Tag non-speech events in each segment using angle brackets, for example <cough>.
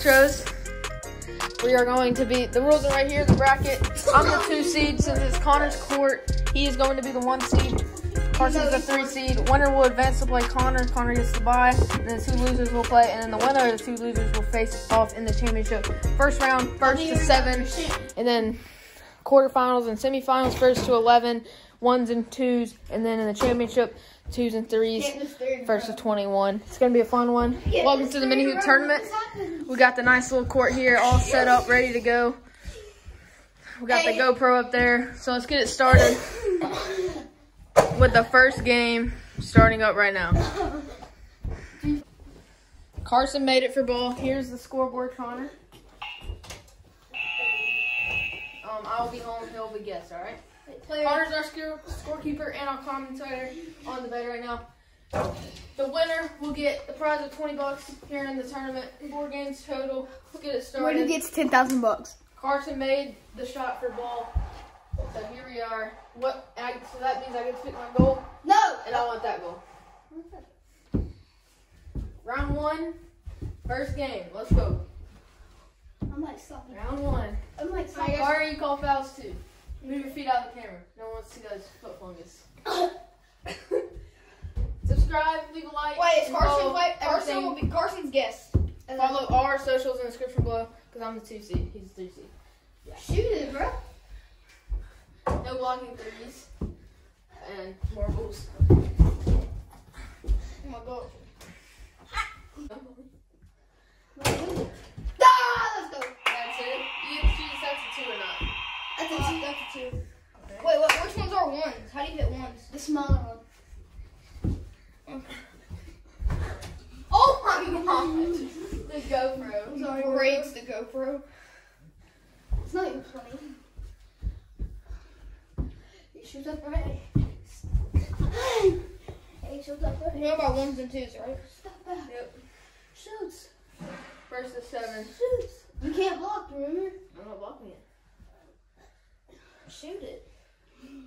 intros. We are going to be the rules are right here. The bracket. I'm the two seed since it's Connor's court. He is going to be the one seed. Carson's the three seed. Winner will advance to play Connor. Connor gets to bye. And then two losers will play. And then the winner of the two losers will face off in the championship. First round, first to seven. And then quarterfinals and semifinals, first to 11. Ones and twos. And then in the championship, twos and threes. First to 21. It's going to be a fun one. Welcome to the mini hoop tournament. We got the nice little court here, all set up, ready to go. We got the GoPro up there. So let's get it started with the first game starting up right now. Carson made it for ball. Here's the scoreboard, Connor. Um, I will be home. He'll be guest. All right. Connor's our score, scorekeeper and our commentator on the bed right now. The winner will get the prize of 20 bucks here in the tournament. Four games total. Let's get it started. Winner gets ten thousand bucks. Carson made the shot for ball. So here we are. What? I, so that means I get to pick my goal, No. and I want that goal. Round one, first game. Let's go. I'm like stopping. Round one. I'm like Sorry, stopping. you call fouls too. Move your feet out of the camera. No one wants to see those foot fungus. <laughs> Subscribe, leave a like. Wait, is and Carson wait, Carson will be Carson's guest. Follow our socials in the description below because I'm the 2C. He's the three seed. Shoot it, bro. No blocking threes and marbles. Oh my god. That's a two. That's a two. Wait, what? Which ones are ones? How do you hit ones? The smaller one. Oh my <laughs> god. The GoPro. Sorry, grades the GoPro. It's not even funny. It shoots up right. It shoots up right. You know about ones and twos, right? Stop that. Yep. Shoots. First to seven. Shoots. You can't block, remember? I'm not blocking it. Shoot it.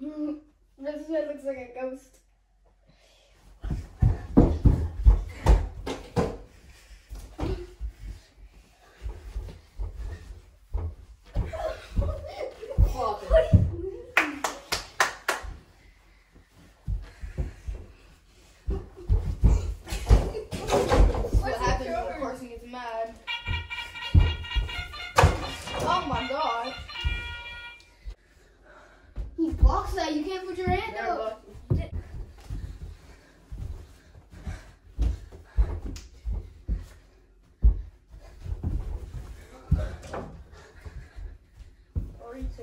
<laughs> this guy looks like a ghost. Flop it. what happens when a person gets mad. Oh my god. He blocks that. You can't put your hand Never up. blocked. Three, two.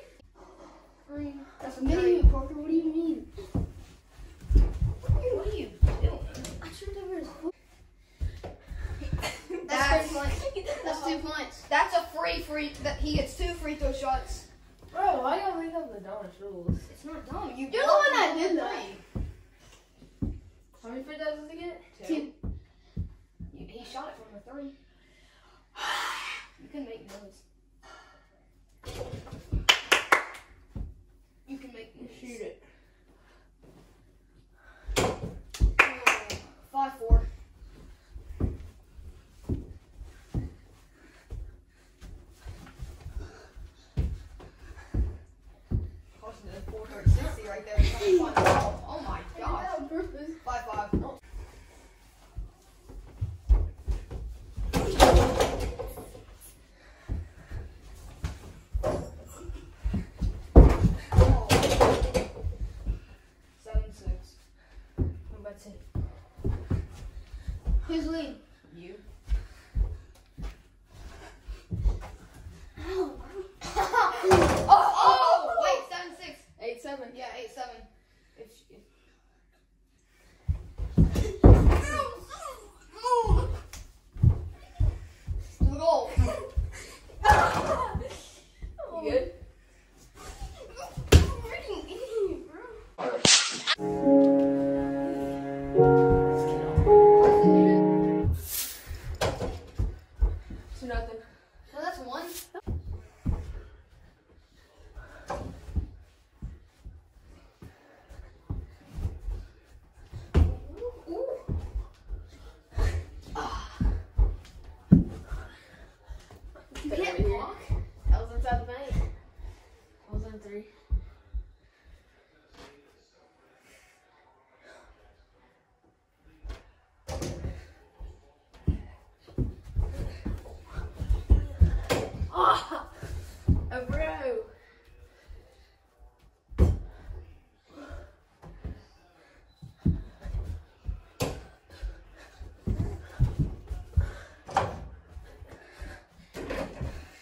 Three. That's a Three. mini Parker. What do you mean? What are you doing? I should have his foot. That's, three points. That's two points. That's a free free. That he gets two free throw shots. Bro, why do y'all make up the dumbest rules? It's not dumb. You You're the one that did that. How many free throws does he get? Two. He shot it from the three. <sighs> You can make those. You can make those. Shoot it. Who's lead? Ah, <laughs> a bro.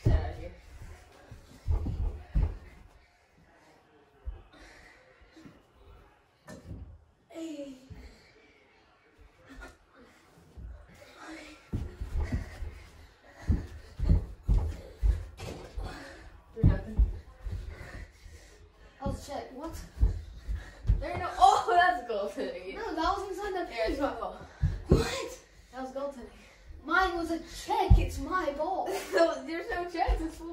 Get out of here. Three nothing. That was a check. What? There no. Oh, that's goaltending. No, that was inside the There, it's my fault. What? That was goaltending. Mine was a check. It's my ball. <laughs> There's no chance. It's full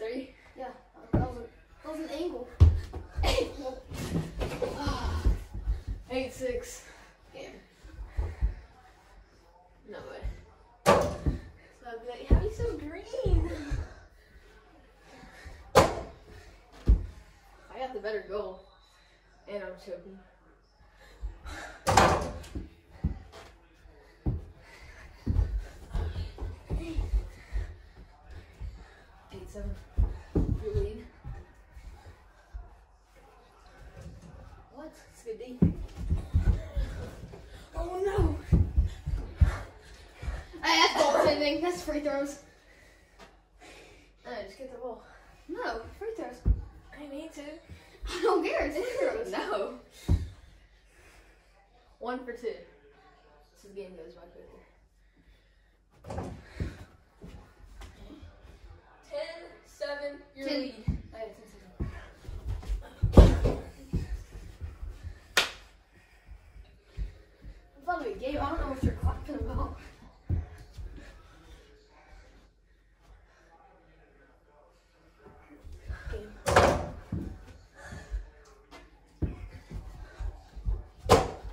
that three? Yeah, that was, a, that was an angle. <sighs> Eight six. Game. No way. So I'd be like, how are you so green? I got the better goal. And I'm choking. Eight seven. Your lead. What? It's good D. Oh no. Hey, that's goaltending. That's free throws. No, just get the ball. No, free throws. I need to. I don't care. It's free throws. <laughs> No. One for two. This game goes by quicker. Ten, seven, your Ten. lead. Hey, ten. I thought of game. I don't know what you're talking about.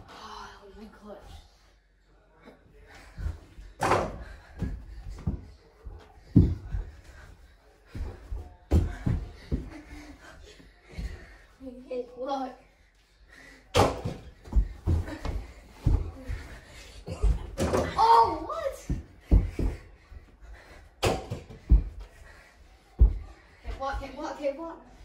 Ah, that would be clutch. Block, can't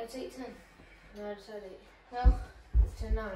It's 8.10. No, it's at 8. No, it's ten nine.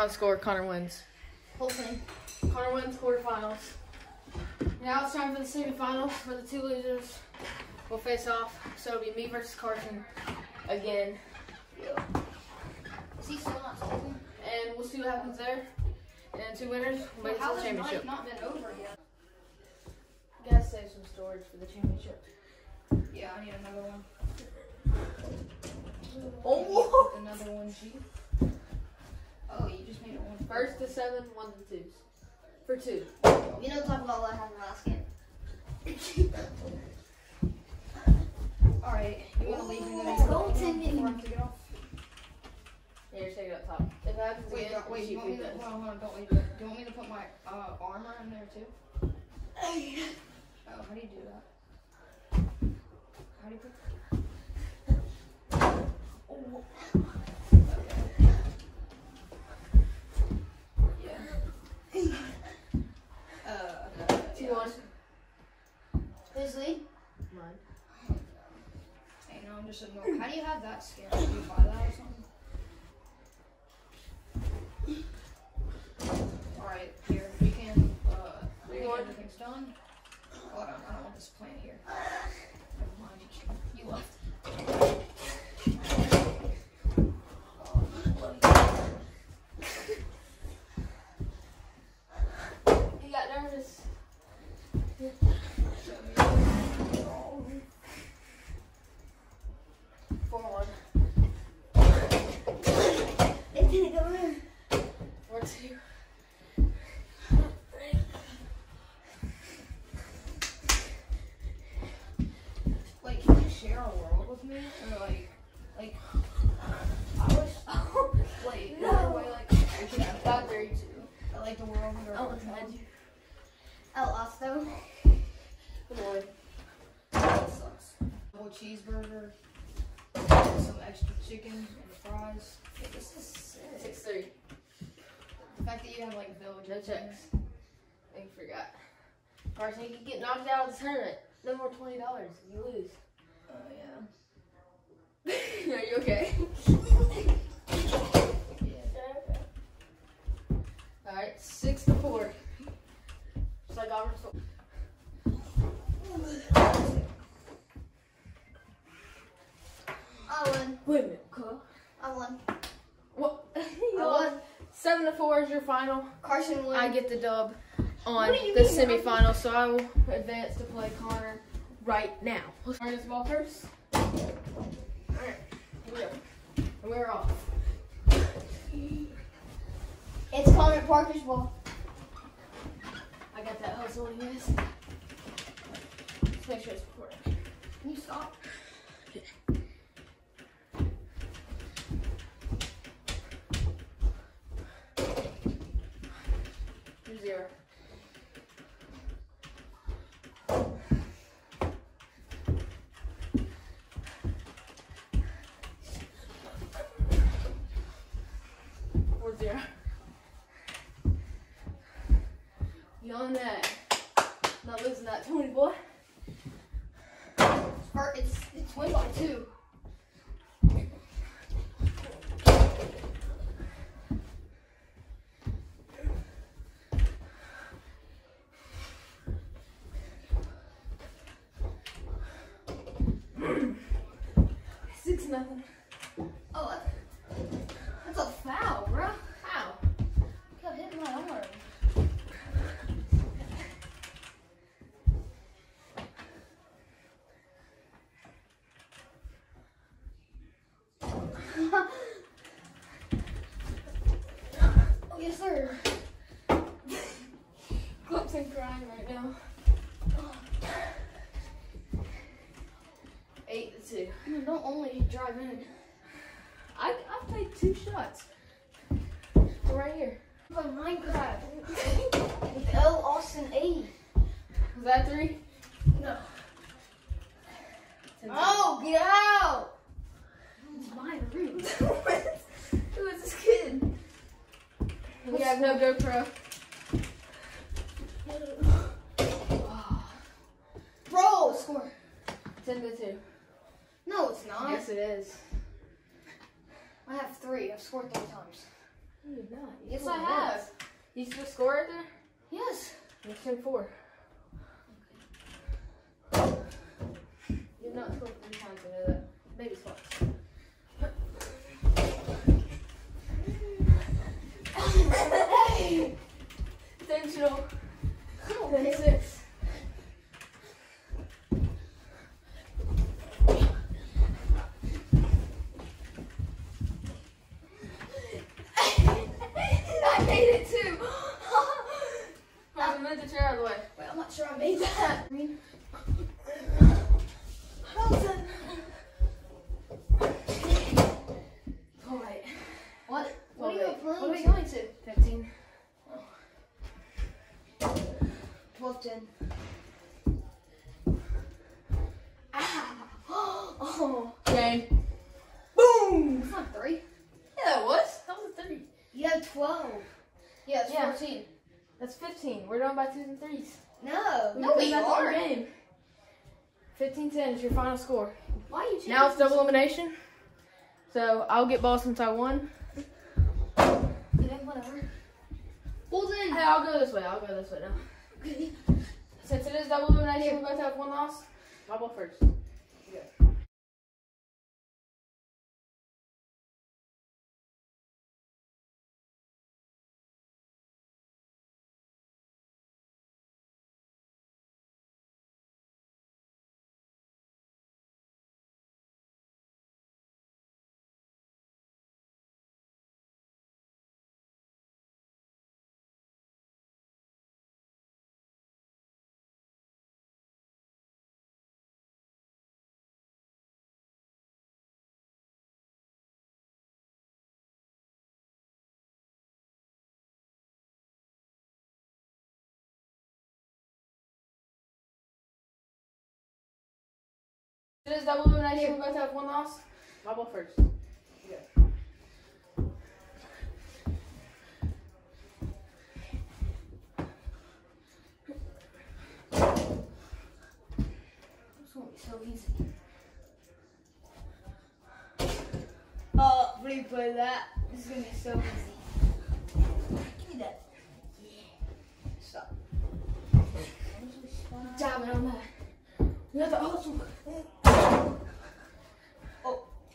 Final score, Connor wins. Whole thing. Connor wins quarterfinals. Now it's time for the semifinals for the two losers. We'll face off. So it'll be me versus Carson again. Is he still not talking? And we'll see what happens there. And two winners will make it to How the has championship. not been over yet? Gotta save some storage for the championship. Yeah, I need another one. Oh! Another one, G. Oh, you just made it one. First to seven, one to twos. For two. You know, talk about what happened last game. <laughs> Alright, you want to leave and Go to me. before I have to get off? Yeah, you're taking it up top. If it happens Wait, again, don't- wait, you want me to, hold on, hold on, don't leave it. Do you want me to put my uh, armor in there too? Oh, how do you do that? How do you put Oh. Okay. Yeah. Uh, okay. Two yeah. one. Who's lead? Mine. Hey, no, I'm just ignoring. How do you like the world we Oh, are it's working on. you. I lost though. Good boy. That sucks. Double cheeseburger, some extra chicken and fries. Yeah, this is sick. Six three. The fact that you have like village No checks. I you forgot. Carson, you could get knocked out of the tournament. No more twenty dollars. You lose. Oh yeah. <laughs> Are you okay? <laughs> Yeah. All right, six to four. Just like Auburn. I won. Wait a minute, Cool. I won. What? I you won. Seven to four is your final. Carson won. I get the dub on What do you the semifinal, so I will advance to play Connor right now. Let's turn this ball first. Alright, here we go. And we're off. It's Connor Parker's ball. I got that hustle, yes. make sure it's recording. Can you stop? Zero. Zero. on that. Not losing that 20, boy. Or it's, it's 20 by 2. drive in. I, I've played two shots. They're right here. Oh, my Minecraft <laughs> with L Austin A. Was that three? No. Oh, get out! It's my room. <laughs> Who is this kid? We What's have no GoPro. Bro, score. 10 to 2 it's not. Yes, it is. I have three. I've scored three times. No, you're not. You Yes, I have. once. You still score right there? Yes. It's ten four. You've not scored three times. I know that. Maybe twice. <laughs> hey! Intentional. Okay. Ten made it too. Hold on, move the chair out of the way. Wait, I'm not sure I made that. Oh wait. What? What are Well, you wait. playing? What are we going to? Fifteen. 12 10. Ah! Oh! Game. Boom! It's not three. Yeah, that was. That was a three. You have 12. Yeah, it's Yeah. 14. That's fifteen. We're down by twos and threes. No. We No, we played that whole are. game. 15-10 is your final score. Why are you changing Now it's double elimination. So I'll get ball since I won. Okay, whatever. Well then. Hey, I'll go this way. I'll go this way now. Okay. Since it is double elimination, we both have one loss. My ball first. It is double elimination. We both have one loss. My ball first. It's gonna be so easy. Oh, replay that. This is gonna be so easy. Give me that. Yeah. Stop. Jabbing on that. We got the hustle.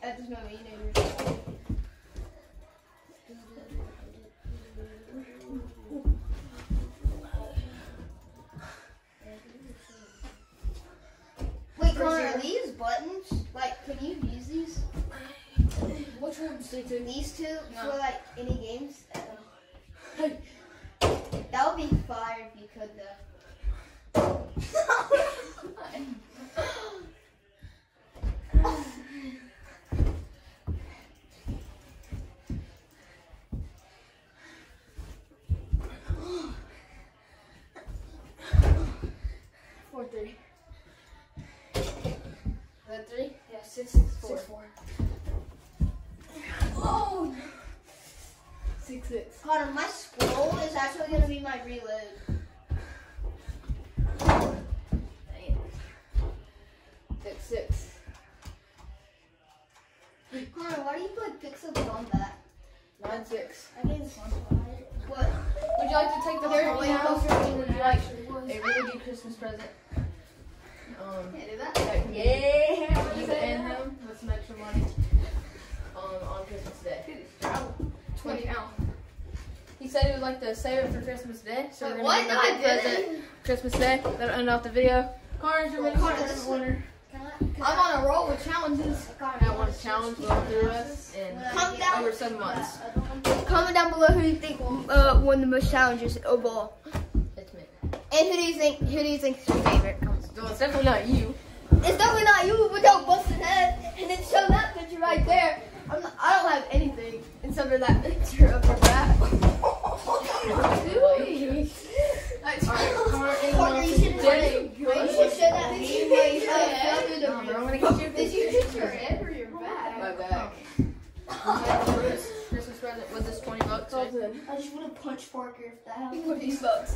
Oh, at this moment, you. Wait, Connor, are these buttons? Like, can you use these? Which one's three two? These two No. for like any games? Hey. That would be fire if you could though. Four. Six four. Oh, Six six. Connor, my scroll is actually gonna be my reload. Six six. Connor, why do you put pixels on that? Nine six. I think it's What? Would you like to take the one way? Or would you like a really good Christmas present? Um, Can't do that. that Yeah. you and him with some extra money. Um, on Christmas Day. Twenty now. He said he would like to save it for Christmas Day, so we're gonna What? give him No, a I big present didn't. Christmas Day. That'll end off the video. Connor's your really Connor, present winner. I'm on a roll with challenges. I want to challenge going through us in Come down. over seven months. Comment down below who you think uh, won the most challenges overall, It's me. and who do you think who do you think is your favorite? So it's definitely not you. It's definitely not you without busting head, and then show that picture right there. I'm not, I don't have anything except for that picture of your back. <laughs> Parker, you you should show that picture where you fell through the No, bro, I'm gonna get you. Did you hit your head or your back? My back. Christmas present with this 20 bucks. I just want to punch Parker if that happens. 20 bucks.